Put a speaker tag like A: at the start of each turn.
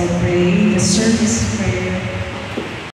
A: I pray the service prayer.